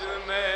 üstüme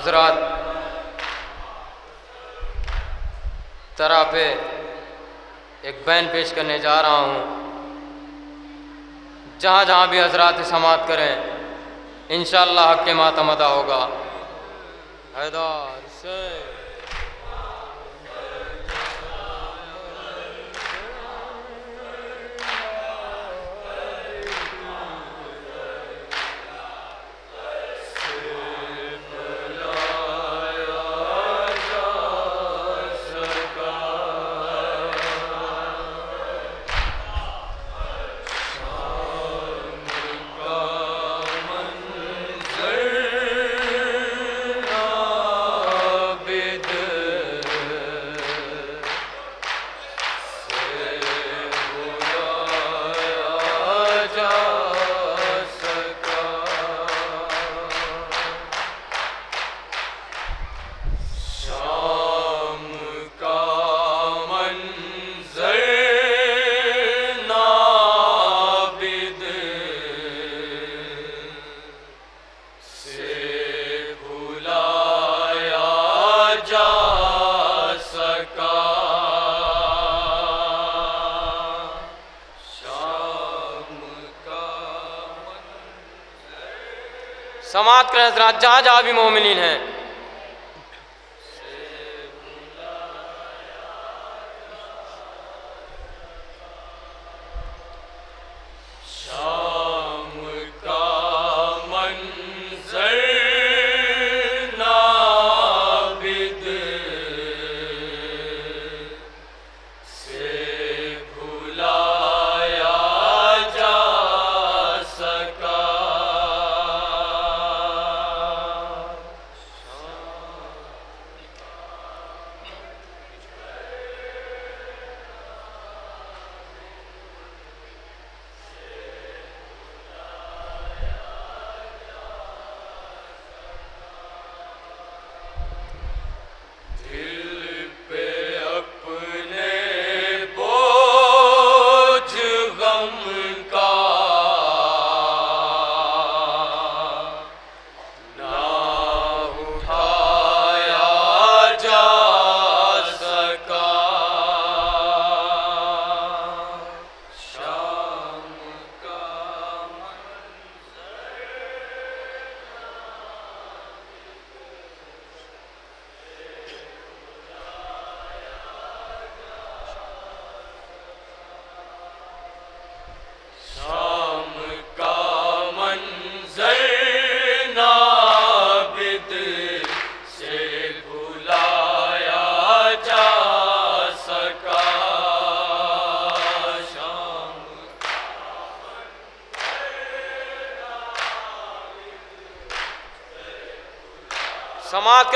حضرات، طرح پہ ایک بین پیش کرنے جا رہا ہوں۔ جہاں جہاں بھی حضرات سماعت کریں، انشاءاللہ حق کے ماتم ادا ہوگا۔ حیدار سے ساتھ جہاں جہاں بھی مومنین ہیں۔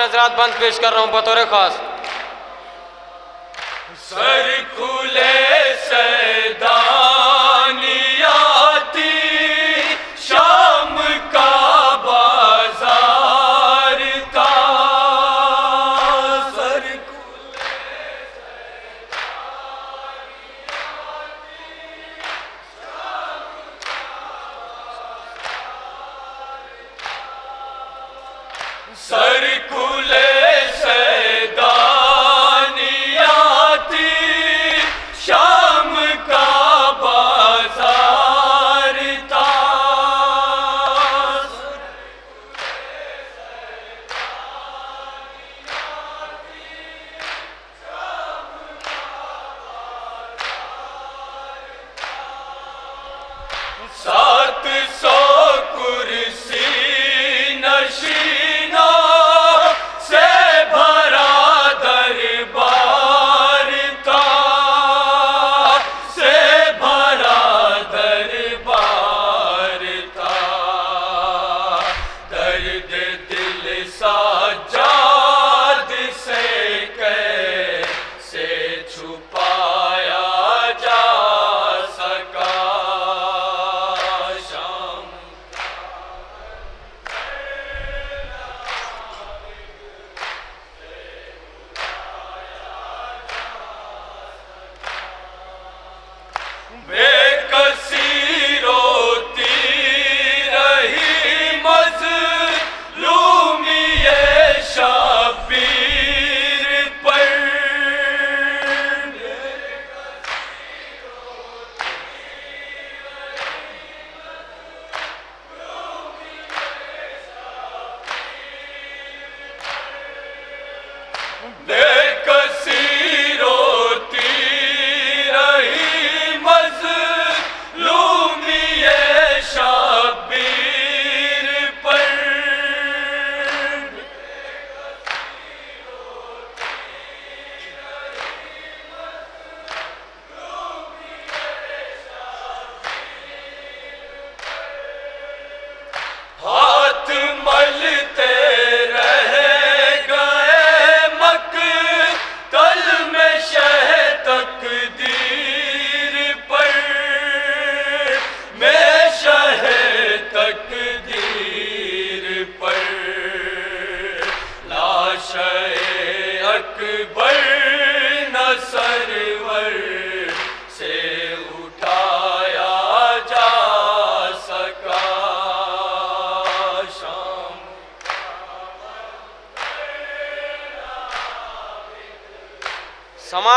حضرات بند پیش کر رہا ہوں بطور خاص۔ سر کھلے سر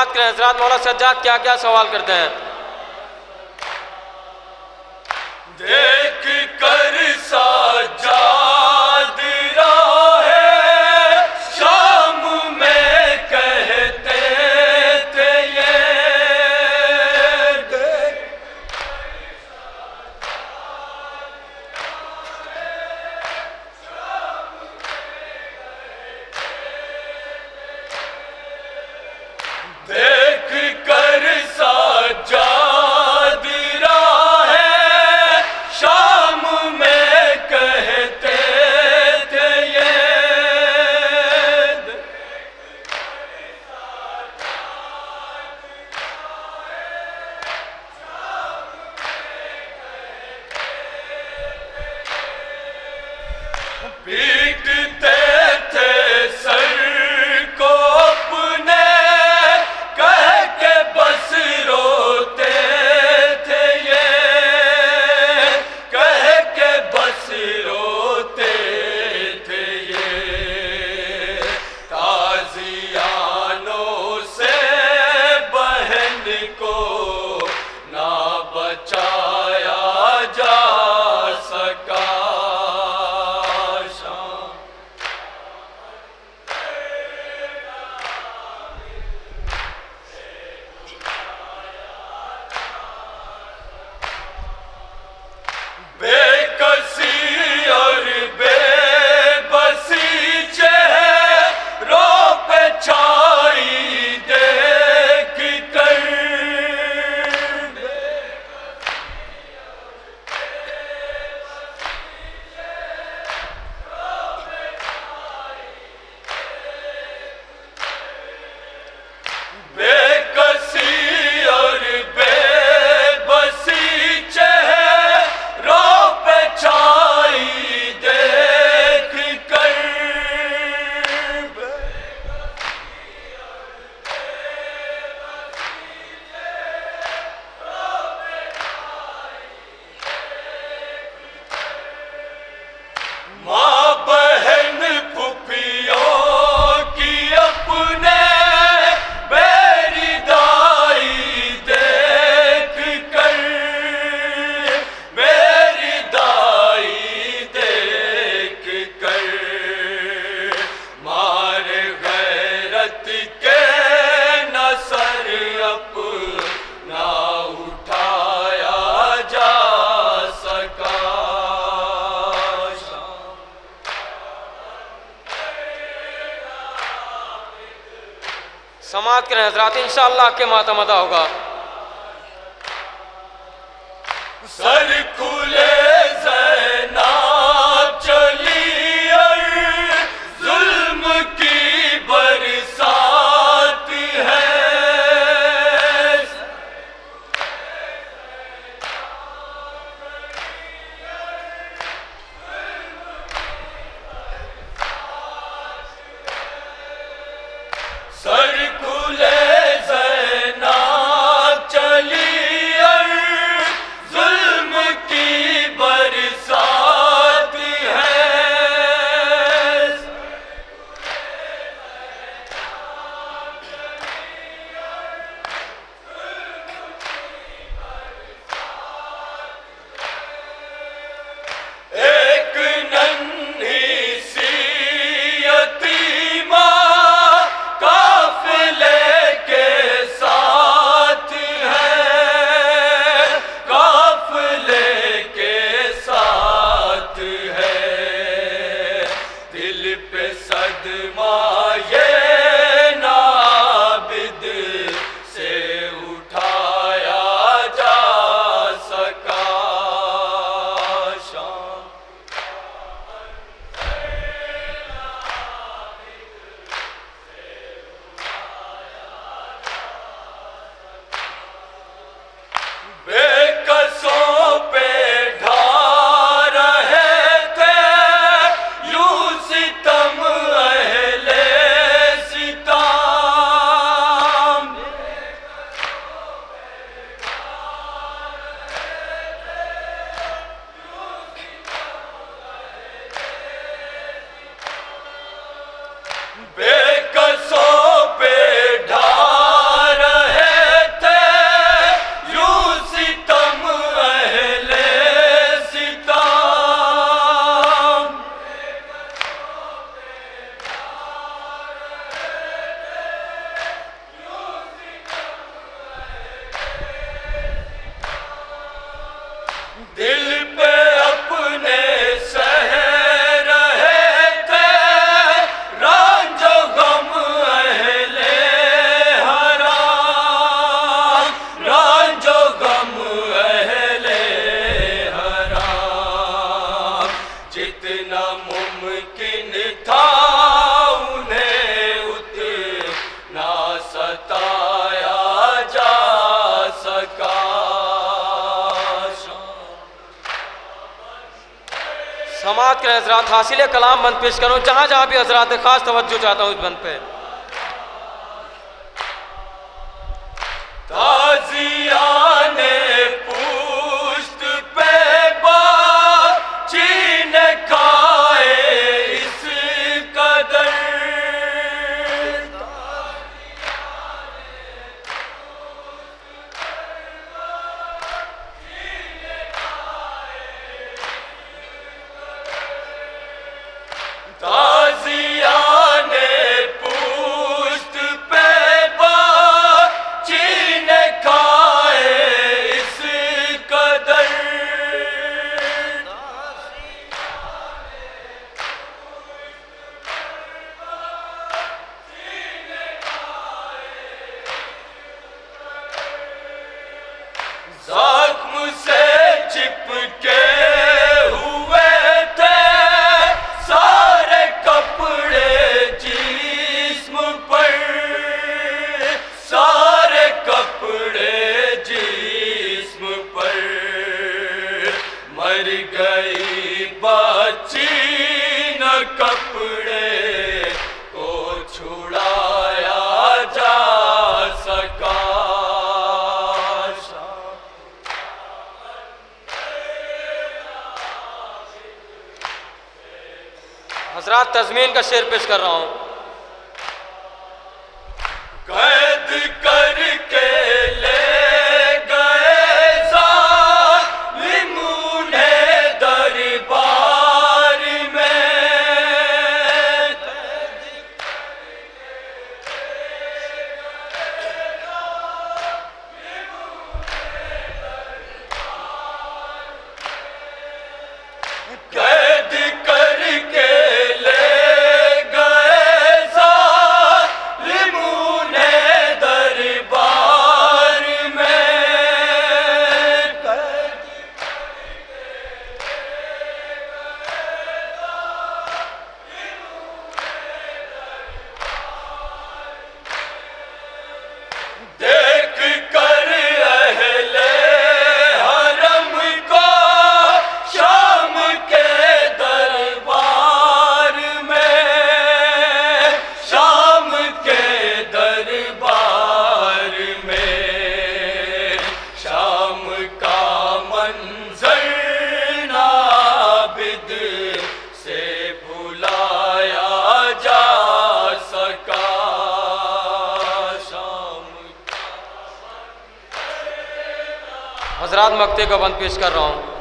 بات کریں حضرات مولا سجاد کیا کیا سوال کرتے ہیں؟ دیکھ رات انشاءاللہ آپ کے ماتم ادا ہوگا۔ سر کھلے bed. کے حضرات حاصل کلام بند پیش کروں، جہاں جہاں بھی حضرات خاص توجہ چاہتا ہوں اس بند پہ۔ شعر پیش کر رہا ہوں۔ حضرات مکتے کا بند پیش کر رہا ہوں۔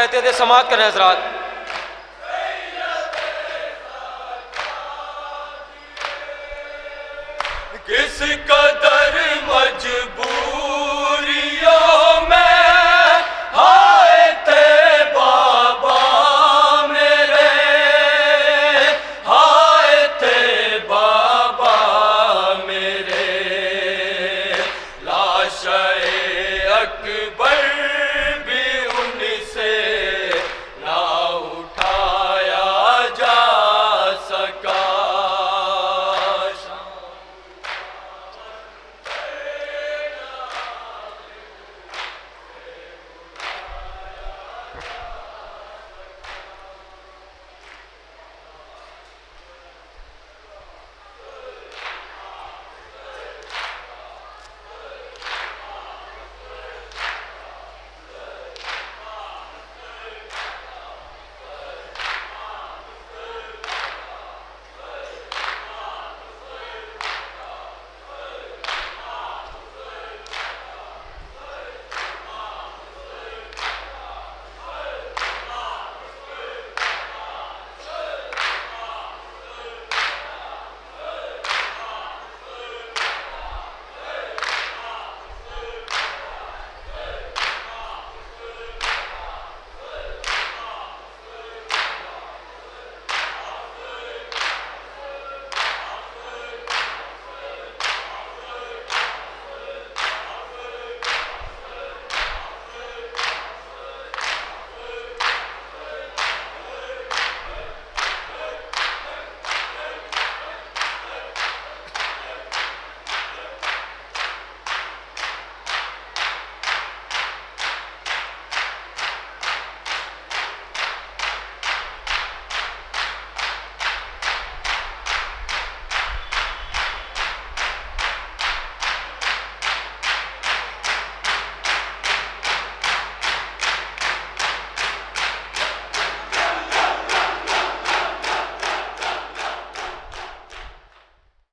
کہتے تھے سماعت کریں حضرات۔